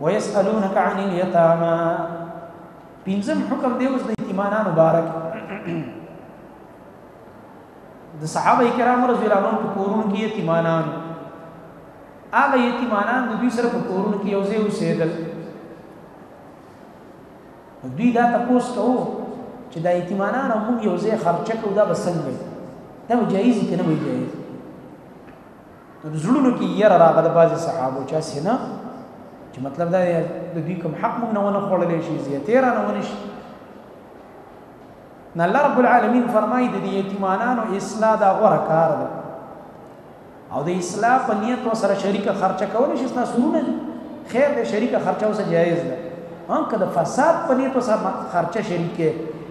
ويسالونك عن اليتامى پنځم حکم دی اوس د یتیمانو مبارک د صحابه کرامو رضی الله عنهم په کورونو کې یتیمانان هغه یتیمانان د دوی سره په کورونو کې یو ځای اوسېدل دوی دا تپوس کوو چې دا یتیمانان موږ یو ځای خرچه کوو دا به څنګه دا به جایز کنه وي جایز نو د زړونو کې یره راغله د بعضې صحابو چا سینه چې مطلب دا دی د دوی کوم حق موږ نه ونه خوړلی شي زیاتې را نه ونه شي نه الله رب العالمین فرمایي د دې یتیمانانو اصلاح دا غوره کار دی او د اصلاح په نیت و سره شریکه خرچه کولی شي ستاسو سرونه دي خیر دی شریکه خرچه اوسه جایز ده هم که د فساد په نیت و سره خرچه شریکه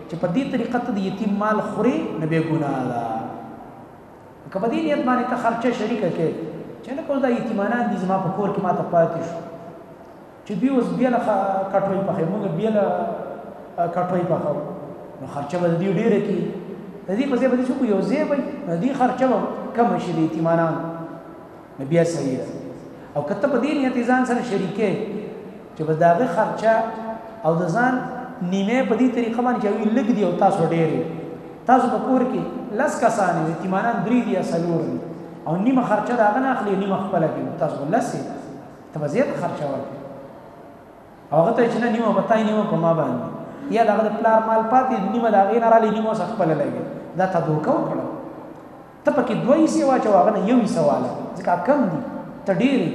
چې په دې طریقه ته د یتیم مال خوري نه بې ګناه ده که په دې نیت باندې ته خرچه شریکه کړې چې لکه اوس دا یتیمانان دي زما په کور کې ماته پاتې شو چې دوی اوس بیله کټوي پخې موږ بیله کټوي پخو نو خرچه به دې ډیره کی د دې په ځای به څوک یو ځای وي د دې خرچه به کم شي د یتیمانان نو بیا صحیح ده او کته په دې نیت ځان سره شریکې چې بس داغه خرچه او د ځان نیمه په دې طریقه باندې چې وی لګ دی او تاسو ډېر تاسو په کور کې لس کسان یې تیمانان درې دی اسلور دی او نیمه خرچه دا غنه اخلي نیمه خپل کې تاسو لسه ته زیات خرچه ورکړي او هغه ته چې نه نیمه پتاي نیمه په ما باندې یا دا د پلار مال پاتې نیمه دا غین را لې نیمه خپل لګي دا تا دوکاو کړو ته پکې دوه حصې واچوه هغه نه یو حصه واله ځکه کم دي ته ډېر یې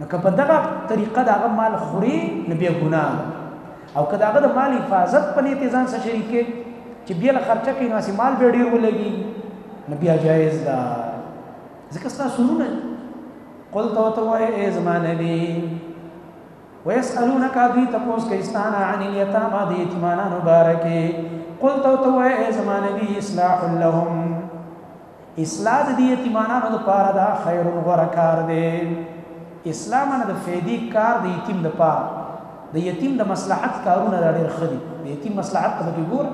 نو که په دغه طریقه د هغه مال خورې نو بیا ګناه او که د هغه د مال حفاظت په نیت ځان سره شریکې چې بیا له خرچه کوي نو هسې مال بیا ډېر ولګي نو بیا جایز ده ځکه ستا سرونه قل ته ورته وایې ای زما نبي ويسألونک دوی تپوس کوي ستانه عن اليتامى د یتیمانانو باره کې قل تو ته وایه ای زما نبی اصلاح لهم اصلاح د دې یتیمانانو لپاره دا خیر غوره کار دی اسلام نه د فیدی کار د یتیم لپاره د یتیم د مصلحت کارونه ډېر ښه دي د یتیم مصلحت ته به ګوره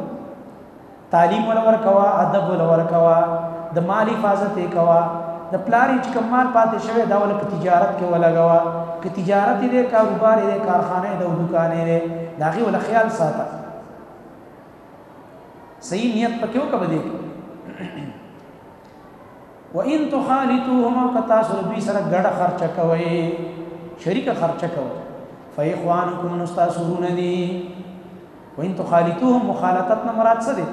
تعلیم ولا ورکوا ادب ولا ورکوا د مال حفاظت وکوا د پلار چې کوم مال پاتې شوی دا ول په تجارت کې ولګوا ک تجارت دې کاروبار دې کارخانه دې او دکان دې دا غي ول خیال ساته صحیح نیت پکې وکړه دې وان تخالطوهما قطع سربي سره ګډه خرچه کوي شریک خرچه کوي فإخوانكم نستاسرون دي وان تخالطوهم مخالطت نه مراد څه دی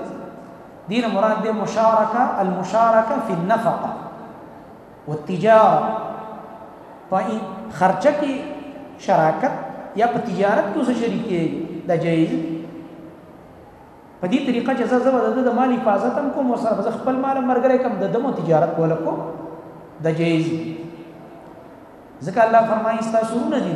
دین مراد دی مشارکه المشارکه فی النفقه والتجاره په خرچه کې شراکت یا په تجارت کې څه شریکي د جایز په دې طریقه چې زه زبر د مال حفاظت هم کوم او سره خپل مال مرګره کوم د دمو تجارت کول کوم د جایز ځکه الله فرمایي تاسو نه دي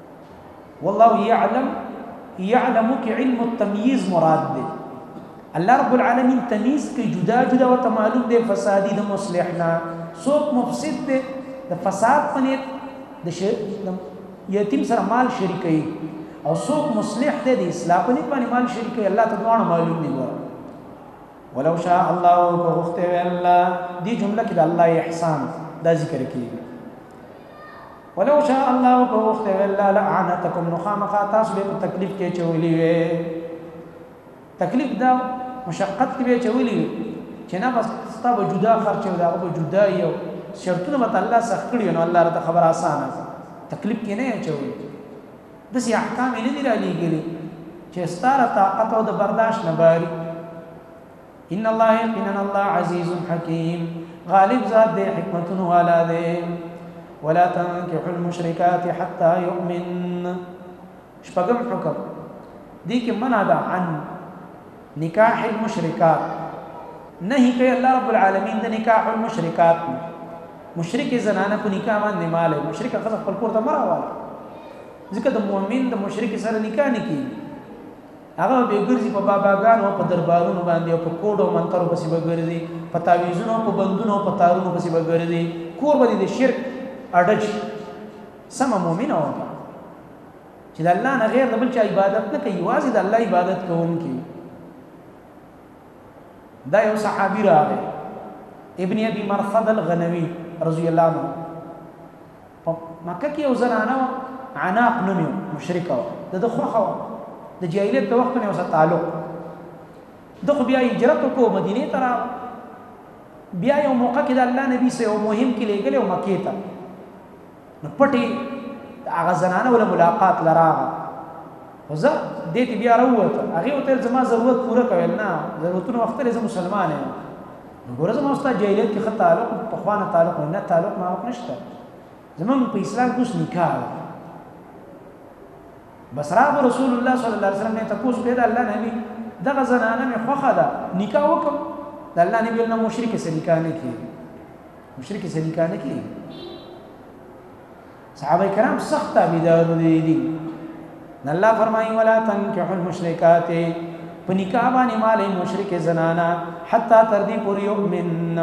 والله يعلم يعلم کې علم التمييز مراد دی الله رب العالمین تمیز کې جدا جدا او معلوم دی فسادی د مصلحنا څوک مفسد دی د فساد پنیت د یتیم سره مال شریکي او څوک مصلح دی د اصلاح پنیت باندې مال شریکي الله ته دوه معلوم دی ګور ولو شاء الله وغفته الله دي جمله کې د الله احسان دا ذکر کیږي ولو شاء الله کو وخت ولا لعنتکم نو خامخا تاسو به په تکلیف کې چولی وي تکلیف دا مشقت کې به چولی چې نه بس ستا به جدا خرچ او دا به جدا یو شرطونه به الله سخت کړی نو الله رته خبر آسانه تکلیف کې نه چولی د سي احکام نه دی را لګیلي چې ستاره طاقت او د برداشت نه باري ان الله يقينا الله عزيز حكيم غالب ذات دي حكمة والا دي ولا تنكح المشركات حتى يؤمن شپږم حکم دي کې منع ده عن نکاح المشرکات نهي کوي الله رب العالمين د نکاح المشرکات مشرک زنانه په نکاح باندې مال مشرک خزه خپل کور ته مراواله ځکه د مؤمن د مشرک سره نکاح نه کیږي هغه به ګرځي په باباګانو او په دربارونو باندې او په کوډو او منترو پسې به ګرځي په تعویزونو او په بندونو او په تارونو پسې به ګرځي کور به د شرک اډج سم مؤمن او چې د الله نه غیر د بل چا عبادت نه کوي واځي د الله عبادت کوونکی دا یو صحابي راغی ابن ابي مرخد الغنوي رضی الله عنه په مکه کې یو زنانه وه عناق نوم یو مشرکه وه د ده خوښه وه د جاهلیت د وخت نه وسه تعلق د خو بیا هجرت وکړو مدینه ته راغله بیا یو موقع کې د الله نبی سره یو مهم کې لېږل او مکې ته نو پټي هغه زنانه ول ملاقات لراغه خو زه دې ته بیا راووته هغه وته زما ضرورت پوره کول نه ضرورتونه وخت لري زه مسلمان یم ګوره زما او ستا جاهلیت کې ښه تعلق پخوا نه تعلق نه تعلق معلوق نشته زمونږ په اسلام کې اوس نکاح ده بس راغ رسول الله صلی الله علیه وسلم نه تاسو کې دا الله نبی دغه زنانه مې خوخه ده نکاح وکم دا الله نبی له مشرک سره نکاح نه کی مشرک سره نکاح نه کی صحابه کرام سخت تابعدار دي نه الله فرمایي ولا تنكحوا المشركات په نکاح باندې مالې مشرک زنانا حتا تر دې پورې یؤمن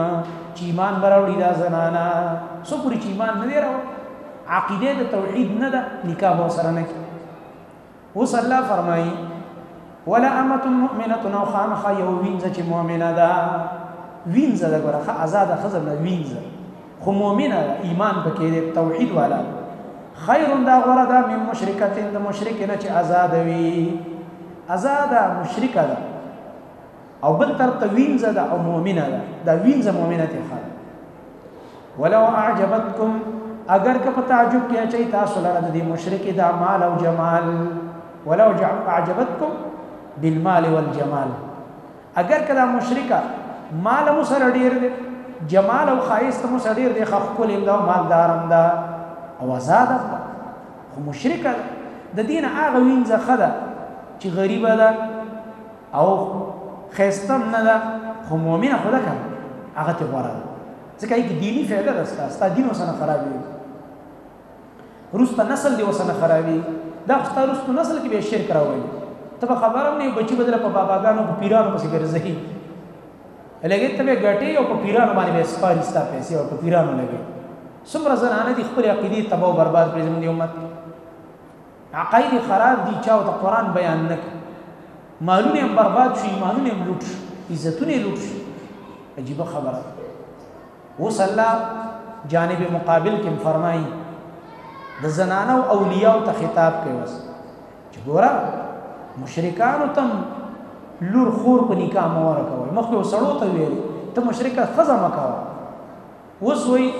چې ایمان براوړي دا زنانا سو پوری چې ایمان نه دی راو عقیده د توحید نه ده نکاح به سره نه کی اوس الله فرمایي ولا امه مؤمنه نو خامخا یو وینځه چې مؤمنه ده وینځه ده ګوره ښه آزاده ښځه ده وینځه خو مؤمنه ده ایمان پکې دی توحید والا خیر دا غوره ده من مشرکتین د مشرک نه چې آزاده وي آزاده مشرکه ده او بل طرف ته وینځه ده او مؤمنه ده دا وینځه مؤمنه ته خاله ولو اعجبتکم اگر که په تعجب کې اچي تاسو لره د دې مشرک دا مال او جمال ولو اعجبتکم بالمال والجمال اگر که دا مشرکه مال مو سره ډیر دی جمال او خایست مو سره ډیر دی خو خپل انده مالدارم ده او آزاد ده خو مشرکه ده د دین هغه وینځه خده چې غریبه ده او خیسته هم نه ده خو مؤمنه خو ده که هغه ترې غوره ده ځکه هغې کې دیني فایده ده ستا ستا دین ورسره خرابېږي وروسته نسل دې ورسره خرابېږي دا خو ستا وروسته نسل کې به یې شرک راولي ته به خبر هم نه یې بچي به دله په باباګانو په پیرانو پسې ګرځوي لګې ته به ګټې او په پیرانو باندې به سپاري ستا پیسې او په پیرانو لګې څومره زنانه دي خپلې عقیدې تباه او برباد کړې زموږ د امت عقاید یې خراب دي، چا ورته قرآن بیان نه کړ، مالونه یې هم برباد شو، ایمانونه یې هم لوټ شو، عزتونه یې لوټ شو. عجیبه خبره ده. اوس الله جانب مقابل کې فرمایي د زنانو اولیاء ته خطاب کوي وس چې ګوره مشرکانو تم لور خور په نکاح مور کوي مخکې وسړو ته ویل ته مشرکه خزمه کوي اوس وای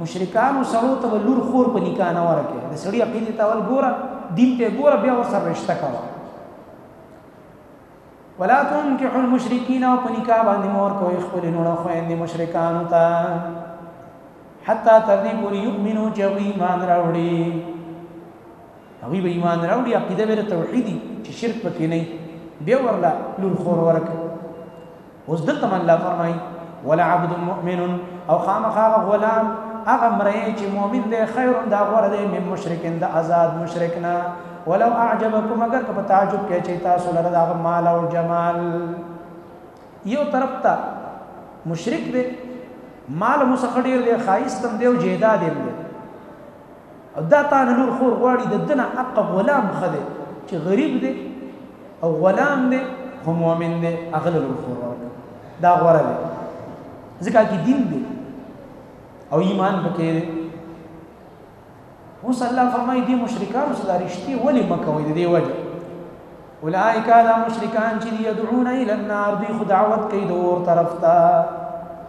مشرکانو سړو ته لور خور په نکاح نه ورکه د سړی عقیده ته ول ګوره دین ته ګوره بیا ور سره رشتہ کاوه ولا تنكحوا المشركين او په نکاح باندې مور کوي خپل نور خويندې مشرکانو ته حتا تر دې پورې یؤمنو چې وی ایمان راوړي هغه به ایمان راوړي عقیده به توحیدی چې شرک پکې نه بیا ورلا لور خور ورکه اوس دلته من الله فرمایي ولعبد مؤمن او خامخا غلام هغه مری چې مؤمن دی خیر دا غوره دی من مشرکین د آزاد مشرک نه ولو اعجبکم اگر که په تعجب کې چې تاسو لره دا مال او جمال یو طرف ته مشرک دی مال مسخډیر دی خایستم دی او جیداد دی او دا تا نه لور خور غواړي د ده نه حقه غلام ښه دی چې غریب دی او غلام دی خو مؤمن دی هغه له لور خور ورکړه دا غوره دی ځکه کې دین دی او ایمان پکې دی اوس الله فرمایي دې مشرکانو سره دا رښتې ولې مه کوئ د دې وجه اولئک دا مشرکان چې یدعون الی النار دوی خو دعوت کوي د اور طرف ته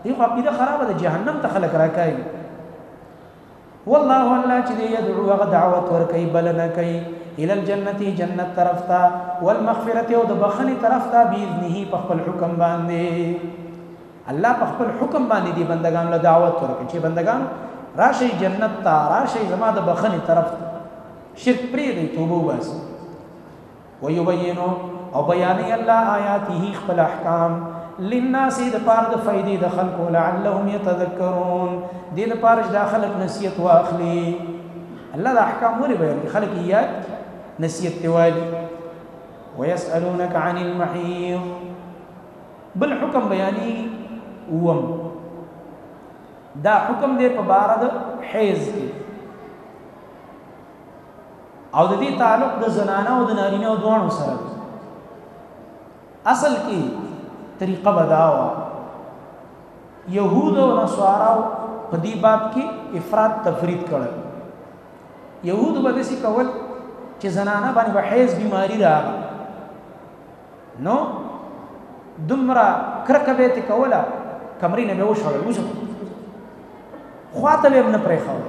دوی خو عقیده خرابه ده جهنم ته خلک راکاږي والله الله چې يدعو هغه دعوت ور کوي بلنه کوي الى الجنه جنت طرف ته والمغفره او د بخنه طرف ته باذنه په خپل حکم باندې الله په خپل حکم باندې دي بندگان له دعوت ور کوي چې بندگان راشي جنت ته راشي زما د بخنه طرف ته شرک پرې دی توبه وباسي ويبين او بياني الله آياته خپل احکام للناس د پاره د فائدې د خلکو لعلهم يتذكرون دې د پاره د خلک نصیحت واخلي الله د احکام ولې بیان خلک یاد نصیحت دیوالي ويسألونك عن المحيض بل حکم بیاني وم دا حکم دې په بار د حیض کې او د دې تعلق د زنانه او د نارینه او دوانو سره وي اصل کې طریقه بداوا يهود او نصارا په دې باب کې افراد تفرید کړل يهود به دې کول چې زنانه باندې حیض بیماری راغله نو دومره کرکه به تې کوله کمرې نه به وشړل اوس خواته به هم نه پرېښول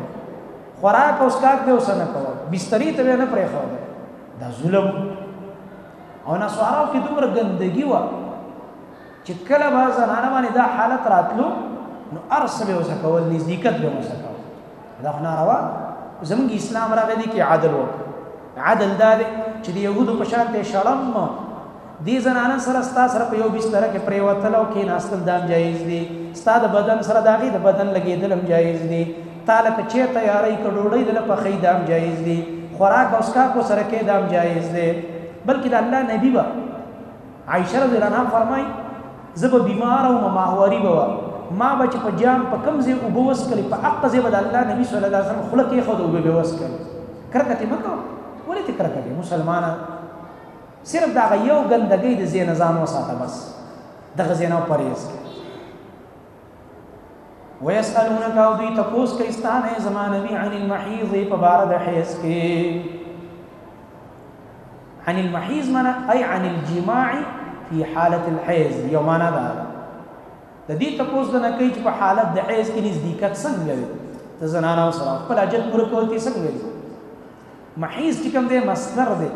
خوراک او سکاک به اوس نه کول بسترې ته به نه پرېښول دا ظلم او نصاراو کې دومره ګندګي وه چې کله به زنانه باندې دا حالت راتلو نو ارسه به اوس کول نزدېکت به اوس کول دا خو ناروا زمونږ اسلام راغی دی کې عدل وکړو عدل دا دی چې د یهودو په شان ته شړم دې زنانه سره ستا سره په یو بستر کې پریوتل او کې ناستل دام جایز دي ستا د بدن سره داغي د بدن لګیدل هم جایز دي تاله په چیر تیاری کډوړې دل په خې دام جایز دي خوراک او اسکا کو سره کې دام جایز دي بلکې د الله نبی با عائشه رضی الله عنها فرمایي زه به بیمار او ماهواري به وه ما به چې په جام په کوم ځای اوبه وسکلې په حق ځای به د الله نبی صلی الله علیه وسلم خوله کې خو د اوبه به وسکلې کرکه دې مکو ولې ته کرکه دې مسلمانه صرف دا یو ګندګۍ د ځای نظام وساته بس دغه ځای نه پرېز ويسألونك او دوی تپوس کوي ستانه زما نبی عن المحيض په بار د حیض کې عن المحيض معنا اي عن الجماع في حاله الحيض یو معنا ده د دې تپوس نه کوي چې په حالت د حیض کې نزدېکت څنګه وي د زنانو سره خپل اجل پوره کول کې څنګه وي محیض چې کوم دی مصدر دی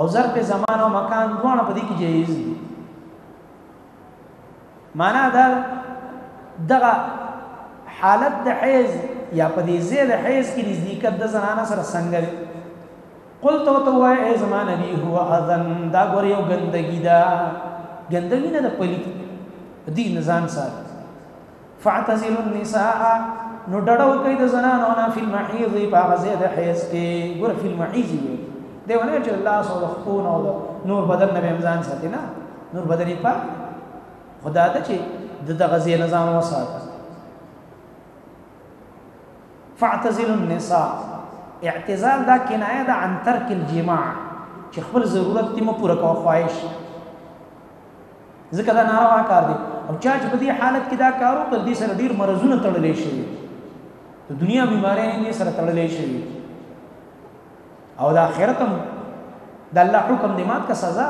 او ظرف زمان او مکان دواړه په دې کې جایز دي معنا دا دغه حالت د حیز یا په دې زید حیز کې نزدېکت د زنانه سره څنګه دی قلت او تو ای زما نبی هو اذن دا ګور یو ګندګی دا ګندګی نه د پلیت دین ځان سات فاعتزلوا النساء نو ډډه وکړئ د زنانو نه فی المحیض په هغه ځای د حیض کې ګوره فی المحیض وي دی ونه چې لاس او د ښپو نه او د نور بدن نه به هم ځان ساتي نه نور بدن یې پاک خدا ته چې د دغه ځای نه ځان وساته فاعتزلوا النساء اعتزال دا کنایه ده عن ترک الجماع چې خپل ضرورت تیمه پوره کوه خواهش ځکه دا ناروا کار دی او چا چې په دې حالت کې دا کار وکړ دې سره ډیر مرزونه تړلې شي د دنیا بیماری دې سره تړلې شي او د آخرت هم د الله حکم دې مات کا سزا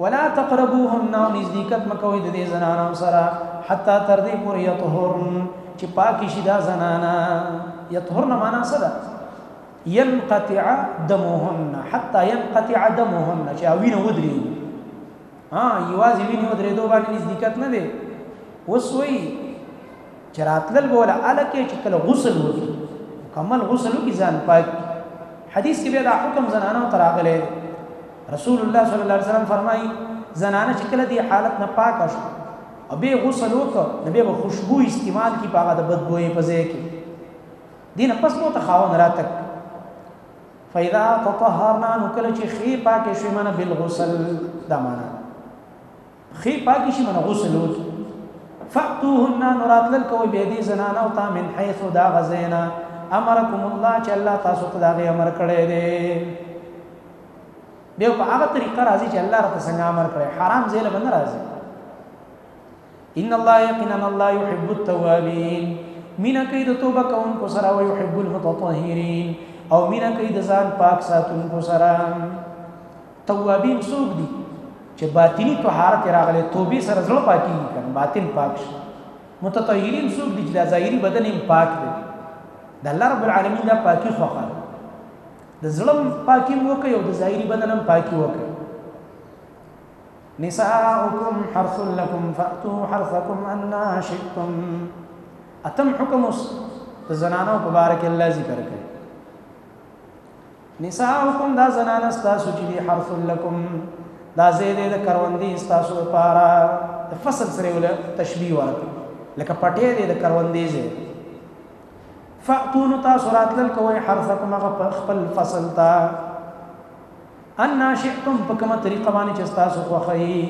ولا تقربوهن او نزدېکت مکوې د دې زنانو سره حتا تر دې پورې یطهرن چې پاکي شي دا زنانا یطهرن معنا څه ده ينقطع دمهن حتى ينقطع دمهن چې اوینه ودرېږي ها یوازې وینه ودرېدو باندې نزدېکت نه دی اوس وایي چې راتلل به ولا الکه چې کله غسل وکړي مکمل غسل وکړي ځان پاک حدیث کې به دا حکم زنانو ته راغلی رسول الله صلی الله علیه وسلم فرمایي زنانه چې کله دې حالت نه پاک شو او به غسل وکړه نو به خوشبو استعمال کی پاغه د بدبوې په ځای کې دین پس مو ته خاون راتک فاذا تطهرنا نو کله چې خې پاکې شي منه بل غسل دا معنا خې پاکې شي منه غسل وکي فاتوهن نورات لکو به دې زنانه او تا من حيث دا غزینا امرکم الله چې الله تاسو ته دا غي امر کړی دی به په هغه طریقه راځي چې الله راته څنګه امر کړی حرام زیله بند راځي ان الله یقینا الله يحب التوابین مینا کوي د توبه کوونکو سره او يحب المتطهرین او مینا کوي د ځان پاک ساتونکو سره توابین څوک دي چې باطنی طهارت راغله توبه سره زړه پاکي کړي باطن پاک شي متطهرین څوک دي چې د ظاهري بدن هم پاک دي د الله رب العالمین دا پاکي خوخه د زړه پاکي وکي او د ظاهري بدن هم پاکي وکي نساؤکم حرث لکم فأتو حرثکم انا شئتم اتم حکم اس زنانو پبارک اللہ ذکر کرے نساؤکم دا زنان استاسو چی دی حرث لکم دا زیده دا کروندی استاسو پارا فصل سره ولا تشبیه ورک لکه پټه دی د کروندې زه فاتون تاسو راتل کوی حرثکم غ خپل فصل تا انا شئتم په کومه طریقه باندې چې تاسو خوښوي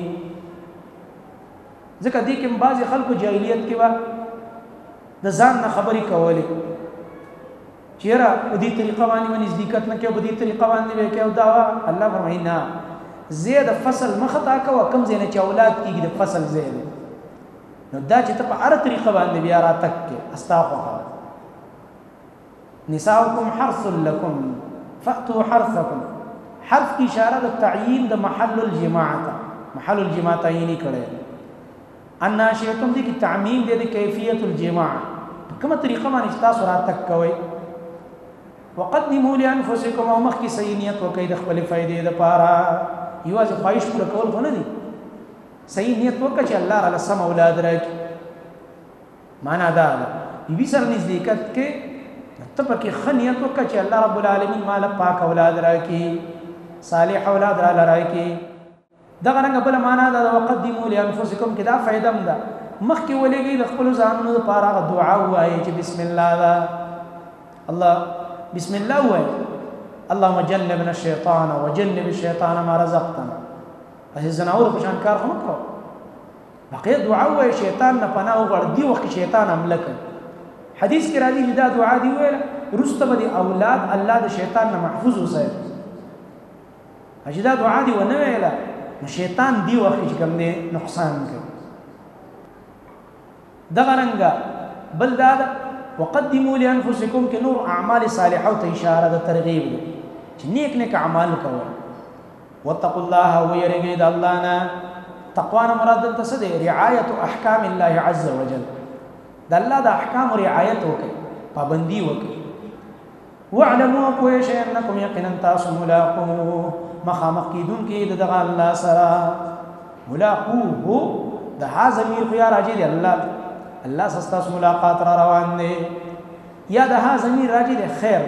ځکه دې کې بعضې خلکو جاهلیت کې به د ځان نه خبرې کولې چیرې په دې طریقه باندې باندې ذکر نه کوي په دې طریقه باندې به کوي دا الله فرمایي نه زید فصل مخطا کو کم زینه چې اولاد کیږي د فصل زید نو دا چې ته په هر طریقه باندې بیا را تک کې استغفر نساؤکم حرث لکم فأتو حرثکم حرث کی اشاره د تعیین د محل الجماع ته محل الجماع تعیینی کړی ان شیتم دې کی تعمیم دې د کیفیت الجماع کومه طریقه باندې تاسو را تک کوي وقدموا لانفسکم او مخکې صحیح نیت وکړئ د خپل فائدې لپاره یوازې خواهش پر کول خو نه دي صحیح نیت وکړه چې الله تعالی سم اولاد راکړي معنا دا ده بیبي سره نزدېکت کې ته پکې ښه نیت وکړه چې الله رب العالمین مال پاک اولاد راکړي صالح اولاد را لراکړي دغه رنګ بل معنا دا ده وقدموا لانفسکم کې دا فائدہ هم ده مخکې ولېږي د خپل ځانونو لپاره هغه دعا وایي چې بسم الله دا الله بسم الله وایي اللهم جنبنا الشیطان وجنب الشیطان ما رزقتنا اسی زناور پشان کار هم کو بقیه دعا ووایه شیطان نه پناه وغواړه دې وخت کې شیطان حمله کوي حدیث کې راځي چې دا دعا دی ویل وروسته به د اولاد الله د شیطان نه محفوظ وساتي چې دا دعا دی ونه ویله نو شیطان دې وخت کې کوم دی نقصان کوي دغه رنګه بل دا ده وقدموا لانفسکم کې نور اعمال صالحه او ته اشاره د ترغیب چې نیک نیک اعمال کوئ واتقوا الله ويرګي د الله نه تقوا نه مراد دلته څه دی رعایت احکام الله عز وجل د الله د احکام رعایت وکړي پابندي وکړي واعلموا کوی شئ انکم یقینا تاسو ملاقو مخامخ کیدون کې د دغه الله سره ملاقو هو د ها ضمیر خو یا راځي دی الله الله سره تاسو ملاقات را روان دی یا د ها ضمیر راځي دی خیر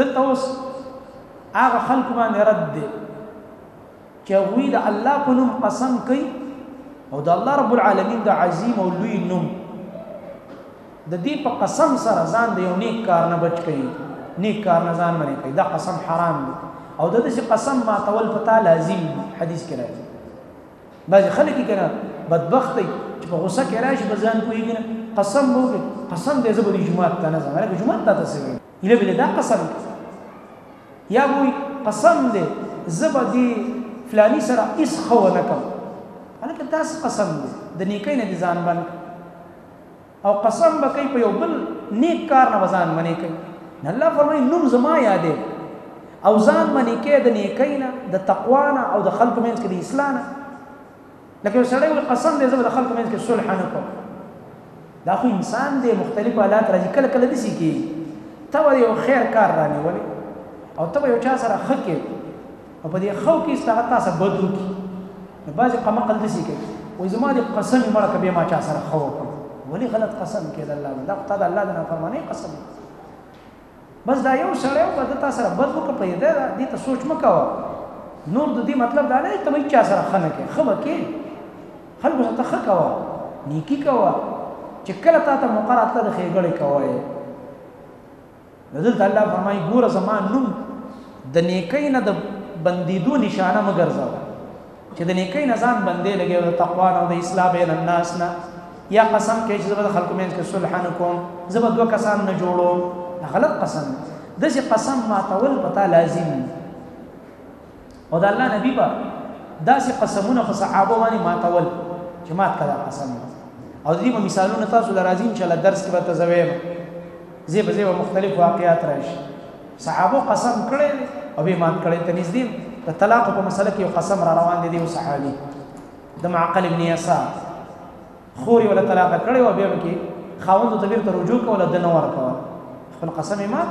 دلته اوس هغه خلق باندې رد دی چې هغوی د الله په نوم قسم کوي او د الله رب العالمین د عظیم او لوی نوم د دې په قسم سره ځان د یو نیک کار نه بچ کوي نیک کار نه ځان منې کوي دا قسم حرام دی او د دې قسم ماتول پتا لازم دی حدیث کې راځي بعضې خلک یې که نه بدبخت دی چې په غوسه کې راشي په ځان پوهېږي نه قسم به وکړي قسم دی زه به دې جومات ته نه ځم هلکه جومات تا ته څه وایي هیله بلې دا قسم یا به وایي قسم دی زه به دې فلاني سره هېڅ ښه ونه کړم هلکه داسې قسم دی د نیکۍ نه دې ځان بند او قسم به کوي په یو بل نیک کار نه ځان منې کوي نه الله فرمایي نوم زما یادې او ځان منې کې د نیکۍ نه د تقوا نه او د خلکو منځ کې د اصلاح نه لکه یو سړی وایي قسم دی زه به د خلکو منځ کې صلح نه کوم دا خو انسان دی مختلف حالات راځي کله کله داسې کېږي ته به یو خیر کار رانیولې او ته به یو چا سره ښه کې او په دې خو کې ستاسو تاسو بدو کی نو بعضی قمقل دسی کوي وای زما دې قسم مړه کبه ما چا سره خو وکړ ولی غلط قسم کې الله دا خدای د الله د نافرمانی قسم بس دا یو سره او بد تاسو سره بد وکړ په دې دا دې ته سوچ مکوه نور د دې مطلب دا نه ته وای چا سره خنه کې خو کې خلکو سره تخ کوا نیکی کوا چې کله تا ته مقرات ته خېګړې کوي نو دلته الله فرمایي ګوره زما نوم د نیکۍ نه د بندیدو نشانه مه ګرځوه چې د نیکۍ نه ځان بندې لګې او د تقوا نه او د اصلاح بین الناس نه یا قسم کې چې زه به د خلکو منځ کې صلح نه کوم زه به دوه کسان نه جوړوم دا غلط قسم داسې قسم ماتول پتا لازم دی او د الله نبی به داسې قسمونه په صحابه باندې ماتول چې مات کړه قسم او دې مثالونه تاسو لرازي ان شاء الله درس کې به تزویم زی به زی به مختلف واقعیات راشي صحابه قسم کړي او به مات کړي ته نږدې د طلاق په مسله کې یو قسم را روان دي دی صحابي د معقل ابن یسار خوري ولا طلاق کړي او به کې خاوند ته بیرته رجوع کوله د نور کوله خپل قسم مات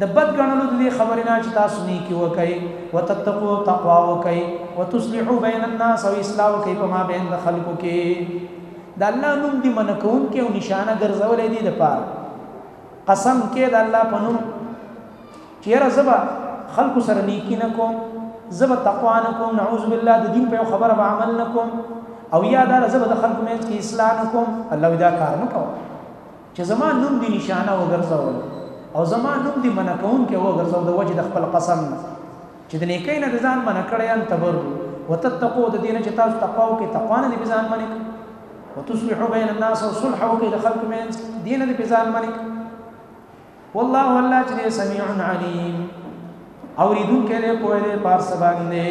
د بد ګڼلو د دې خبرې نه چې تاسو نیکی وکئ وتتقو تقوا وکئ وتصلحو بین الناس او اصلاح وکئ په ما بین د خلکو کې د الله نوم دی منکون کې او نشانه ګرځولې دي د پاره قسم کې د الله په نوم چیرې زبا خلکو سره نیکی نه کوم زبا تقوا نه کوم نعوذ بالله د دین په خبره به عمل نه کوم او یا دا زبا د خلکو مې کې اصلاح نه کوم الله دا کار نه کوي چې زما نوم دې نشانه وګرځول او زما نوم دې منع کوونکی وګرځول د وجې د خپل قسم نه چې د نیکۍ نه د ځان منع کړی ان تبرو وتتقو د دې نه چې تاسو تقوا وکړئ تقوا نه دې ځان منع کړئ وتصلحوا بین الناس او صلح وکړئ د خلکو منځ دې نه دې ځان منع کړئ والله والله چې سميع عليم اوریدونکې له پوهې پار سباندې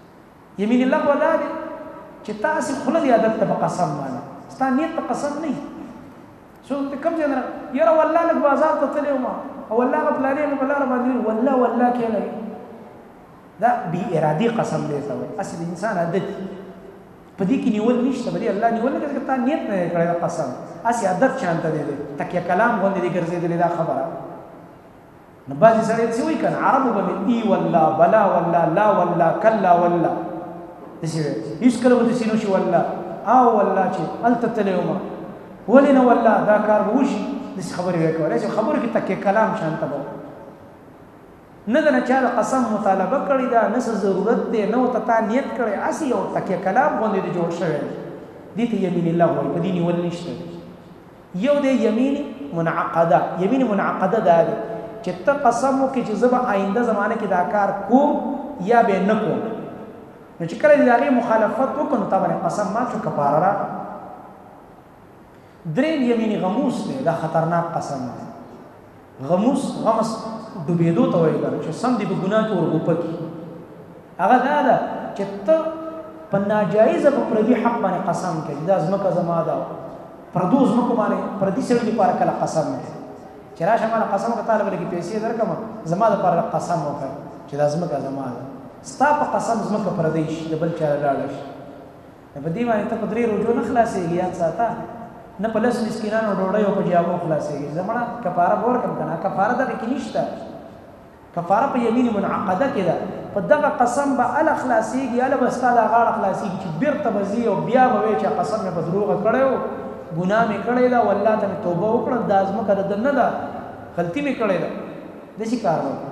یمین الله ودا دی چې تاسو خپل دی عادت ته قسم باندې ستا نیت ته قسم نه سو ته کوم ځای نه یره والله لک بازار ته تلې ما او والله په پلانې په لار باندې والله والله کې نه دا بی ارادي قسم دی ته اصل انسان عادت په دې کې نیول نشته په دې الله نیول نه کړه تا نیت نه کړی قسم اسی عادت شانته دی تکیه کلام باندې ګرځېدلې دا خبره نو بعضې سړی څه وایي که نه عربو به مې ای والله بلا والله لا والله کلا والله داسې وایي هېڅکله به داسې نه شي والله او والله چې هلته تللی وم ولې نه والله دا کار به وشي داسې خبرې به یې کولای چې خبرو کې تکې کلام شانته به نه د نه چا د قسم مطالبه کړې ده نه څه ضرورت دی نه ورته تا نیت کړی هسې یو تکې کلام غوندې د جوړ شوی دی دې ته یمین الله وایي په دې نیول نشته یو دی یمین منعقده، یمین منعقده دا دی چې ته قسم وکړې چې زه به آینده زمانه کې دا کار کوم یا به نه کوم نو چې کله دې د هغې مخالفت وکړ نو تا باندې قسم مات شو کفاره راغله دریم یمین غموس دی دا خطرناک قسم دی غموس، غمس، ډوبېدو ته وایي کنه چې سم دې په ګناه کې ورغوپه کی هغه دا ده چې ته په ناجایزه په پردي حق باندې قسم کوي دا ځمکه زما ده پردو ځمکو باندې پردي سړي لپاره کله قسم کوي چې راشه مال قسم وکړه طالب لکه پیسې درکم زما لپاره قسم وکړه چې دا ځمکه زما ده ستا په قسم ځمکه پردي شي د بل چا لاړ شي نه په دې باندې ته په درې روژو نه خلاصېږي یاد ساته نه په لس مسکینانو ډوډۍ او په جامو خلاصېږي ځه مړه کفاره به ورکړم که نه کفاره دغې کې نشته کفاره په یمین منعقده کې ده په دغه قسم به اله خلاصيږي اله به ستا دا غاړه خلاصيږي چې بیرته به ځي او بیا به وایي چې قسم مې په دروغه کړی و ګناه مې کړې ده او الله ته مې توبه وکړه دا ځمکه د ده نه ده غلطي مې کړې ده داسې کار وکړه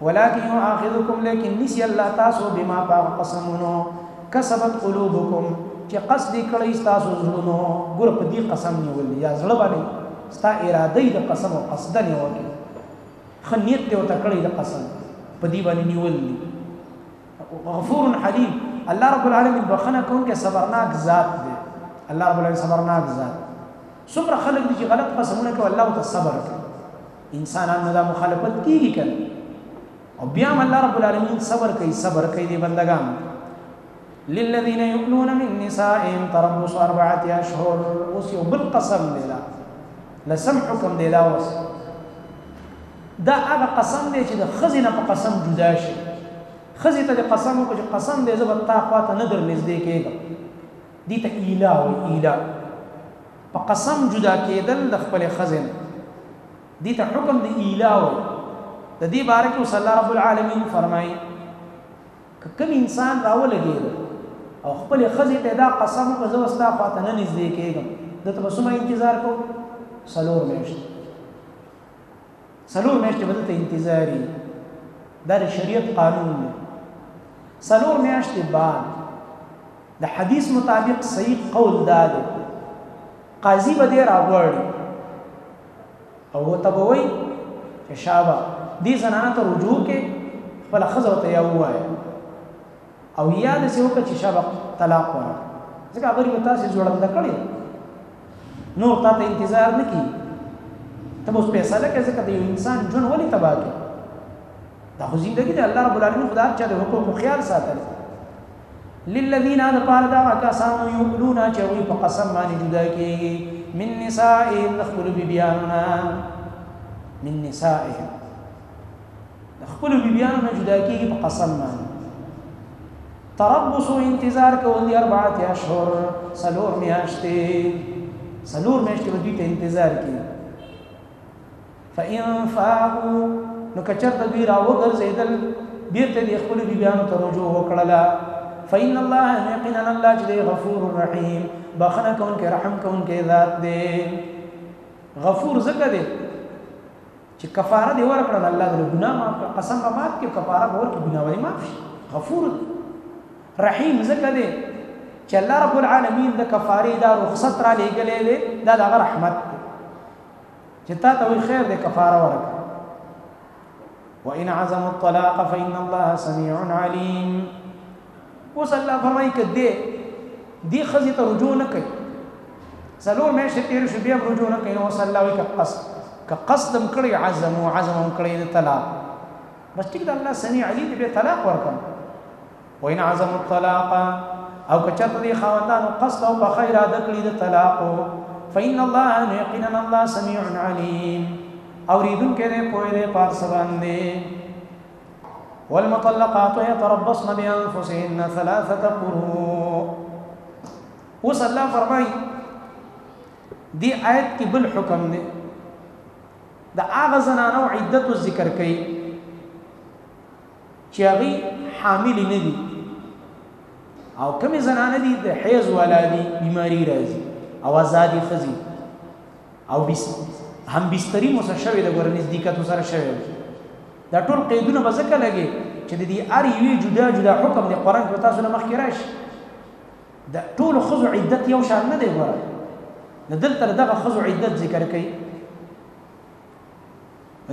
ولكن يؤاخذكم لیکن نسی الله تاسو بما پاغ قسمونو کسبت قلوبكم چې قصد کړی تاسو زړونو ګور په دې قسم نیول یا زړه باندې ستا اراده د قسم او قصد نه وکي خنیت ته وته کړی د قسم په دې باندې نیول دي غفور حلیم الله رب العالمین بخنه کون کې صبرناک ذات دی الله رب العالمین صبرناک ذات څومره خلک دي چې غلط قسمونه کوي الله ته صبر کوي انسانان نو دا مخالفت کیږي کنه او بیا هم الله رب العالمین صبر کوي صبر کوي دې بندگان للذین یؤلون من نسائهم تربص اربعه اشهر اوس یو بل قسم دی دا لسم حکم دی دا اوس دا هغه قسم دی چې د خزینه په قسم جدا شي خزی ته قسم وکړي چې قسم دې زبر تا خواته نه در نږدې کېږم دي ته ایلا او ایلا په قسم جدا کېدل د خپلې ښځې نه، دې ته حکم د ایلا وایي. د دې باره کې اوس الله رب العالمین فرمایي، که کوم انسان راولګېده او خپلې ښځې ته دا قسم وکړ زه به ستا خوا ته نه نږدې کېږم، ده ته به څومره انتظار کوو؟ څلور میاشتې. څلور میاشتې به دلته انتظار وي. دا د شریعت قانون دی. څلور میاشتې بعد د حدیث مطابق صحیح قول دا دی قاضي به دې راغواړي او ورته به وایي چې شابه دې زنانه ته رجوع کې خپله ښځه ورته یا ووایه او یا داسې وکړه چې شابه طلاق ورکړه ځکه هغه به تاسې ځوړنده کړی نور تا ته انتظار نه کیږي ته اوس فیصله کوي ځکه د یو انسان ژوند ولې تباه کوي دا خو زندگی ده الله رب العالمین خدای چا د حقوق خیال ساتل للذین د پاره دا کسانو یقلون چې وی په قسم باندې جدا کیږي من نسائهم د خپل بیبیانو نه من نسائهم د خپل بیبیانو نه جدا کیږي په قسم باندې تربص انتظار کول دی اربعه اشهر سلور میاشتې سلور میاشتې به دوی ته انتظار کوي فإن فاءو نو کچرته دوی را وګرځیدل بیرته دې خپل بیبیانو ته رجوع وکړله فإن الله یقینا الله چې غفور الرحیم بخنه کون کې رحم کون کې ذات دې غفور زکه دې چې کفاره دې ورکړل الله دې ګناه معاف کړ قسم په مات کې کفاره ور کې ګناه ولې معاف شي غفور رحیم زکه دې چې الله رب العالمین د کفاره دا رخصت را لېګلې دې دا د رحمت چې تا ته وي خیر دې کفاره ورکړه وان عزم الطلاق فان الله سميع عليم اوس الله فرمایي کده دې خزي ته رجوع نه کوي څلور میاشتې تیر شو بیا رجوع نه کوي نو صلی الله علیه قصد که قصدم کړی عزم او عزم کړی د طلاق بس ټیک د الله سميع عليم به طلاق ورکړي وان عزموا الطلاق او که چرته دې خاوندانو قصد او پخه اراده کړي د طلاقو فإن الله نو یقینا الله سمیع علیم اوریدونکی دی پوه دی په هر څه باندې والمطلقات يتربصن بانفسهن ثلاثه قروء اوس الله فرمای دی آیت کې بل حکم دی د هغه زنانو عدت ذکر کړي چې هغوی حاملې نه دي او کومې زنانه دي د حیض والا دي بیماری راځي او ازادې ښځې او بس هم بستری مو سره شوې د ګور نزدېکتو سره شوې دا ټول قیدونه به ځکه لګي چې د دې هر یوې جدا جدا حکم د قرآن په تاسو نه مخکې راشي د ټولو ښځو عدت یو شان نه دی ګوره نو دلته دغه ښځو عدت ذکر کوي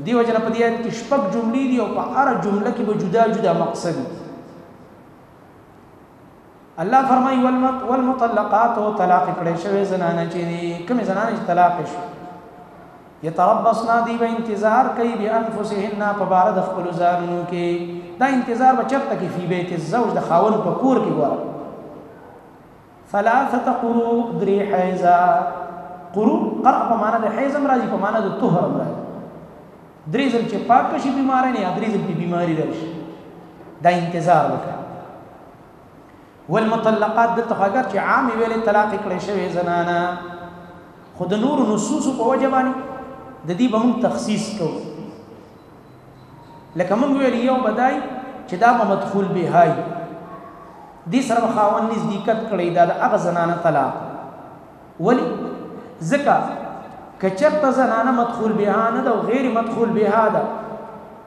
دی وجنه په دې آیت کې شپږ جملې دي او په هر جمله کې به جدا جدا مقصد دي الله فرمایي والمط والمطلقات طلاق کړي شوی زنانه چې کوم زنانه چې طلاق شوه یتربصنا دی به انتظار کوي به انفسهن په بار د خپل ځانونو کې دا انتظار به چرته کې فی بیت الزوج د خاون په کور کې وره ثلاثه قروء درې حیضه قروء قرء په معنا د حیض هم راځي په معنا د طهر هم راځي درې ځل چې پاک شي بیماری نه درې ځل په بیماری راشي دا انتظار وکړه والمطلقات د تفاګر چې عام ویلې طلاق کړي شوی زنانا خود نور نصوص په وجه باندې د دې به موږ تخصیص کوو لکه مونږ ویل یو بدای چې دا به مدخول به هاي دې سره خاون نزدېکت کړی دا د هغه زنانه طلاق ولی ځکه کچرته زنانه مدخول به نه ده او غیر مدخول به ده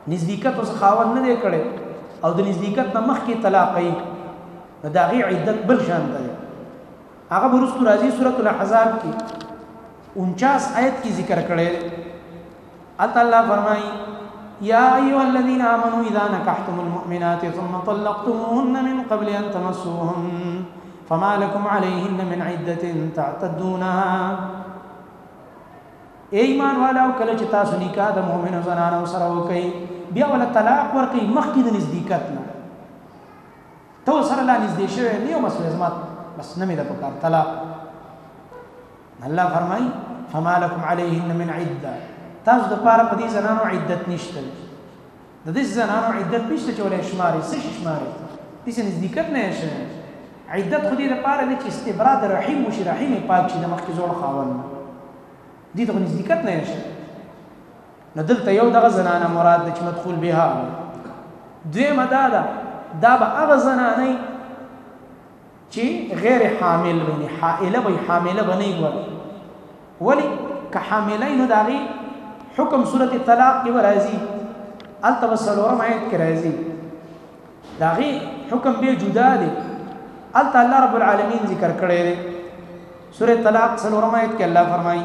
نزدېکت اوس خاون نه دی کړی او د نزدېکت نه مخکې طلاق یې نو د هغې عدت بل شان دی هغه برستو راځي سورة الاحزاب کې 49 آیت کې ذکر کړی هلته الله فرمایي یا ایها الذین آمنوا اذا نکحتم المؤمنات ثم طلقتموهن من قبل ان تمسوهن فما لكم عليهن من عده تعتدونها ای ایمان والا کله چې تاسو نکاح د مؤمنو زنانو سره وکړي بیا ول طلاق ورکړي مخکې د نزدېکت نه تو سره لا نږدې شوی نه یو مسلمان بس نه مې د پکار طلاق الله فرمای فما لكم عليهن من عده تاسو د پاره په دې زنانو عدت نشته د دې زنانو عدت نشته چې ولې شماري څه شماري هیڅ نزدېکت نه شي عدت خو دې لپاره نه چې استبراد رحیم وشي رحیم پاک شي د مخکې زوړ خاوند دې ته نزدېکت نه شي نو دلته یو دغه زنانه مراد چې مدخول بها دویمه دا ده دا به هغه زنانه چی غیر حامل به وی حائله به وی حامله به نه وی ګوره ولی که حامله نو د هغې حکم صورت طلاق کې به راځي هلته به څلورم آیت کې راځي د هغې حکم بیا جدا دی هلته الله رب العالمین ذکر کړی دی سورة طلاق څلورم آیت کې الله فرمایي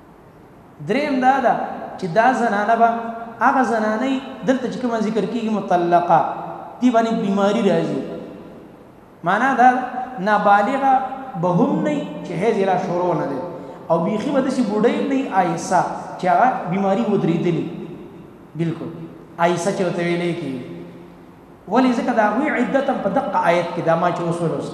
دریم دا ده چې دا زنانه به هغه زنانه دلته چې کوم ذکر کیږي مطلقه دی باندې بیماری راځي معنا دا نابالغه به هم نه چې هیڅ لا شروع نه ده او بیخي به داسې بوډۍ نه آیسا چې هغه بیماری ودرېدلې بالکل آیسا چې ورته ویلې کېږي ولې ځکه د هغوی عدت هم په دقه آیت کې دا ما چې اوس ولوست